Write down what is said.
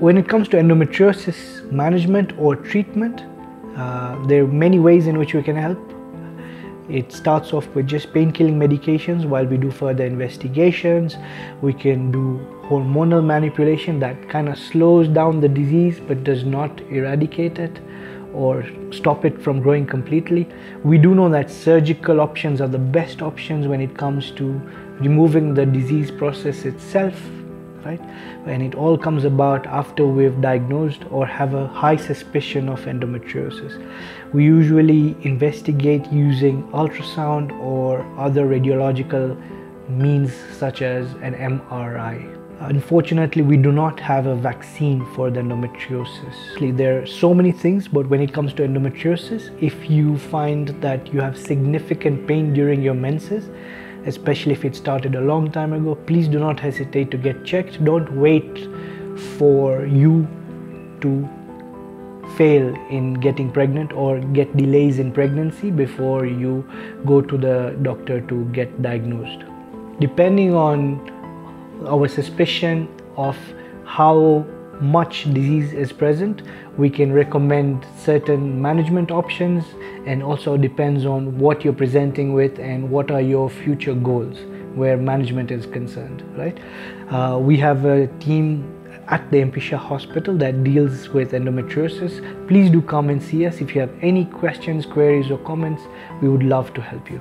when it comes to endometriosis management or treatment, uh, there are many ways in which we can help. It starts off with just pain killing medications while we do further investigations. We can do hormonal manipulation that kind of slows down the disease but does not eradicate it or stop it from growing completely. We do know that surgical options are the best options when it comes to removing the disease process itself right? And it all comes about after we've diagnosed or have a high suspicion of endometriosis. We usually investigate using ultrasound or other radiological means such as an MRI Unfortunately, we do not have a vaccine for the endometriosis. There are so many things, but when it comes to endometriosis, if you find that you have significant pain during your menses, especially if it started a long time ago, please do not hesitate to get checked. Don't wait for you to fail in getting pregnant or get delays in pregnancy before you go to the doctor to get diagnosed. Depending on our suspicion of how much disease is present, we can recommend certain management options and also depends on what you're presenting with and what are your future goals where management is concerned, right? Uh, we have a team at the MP Shah Hospital that deals with endometriosis. Please do come and see us. If you have any questions, queries or comments, we would love to help you.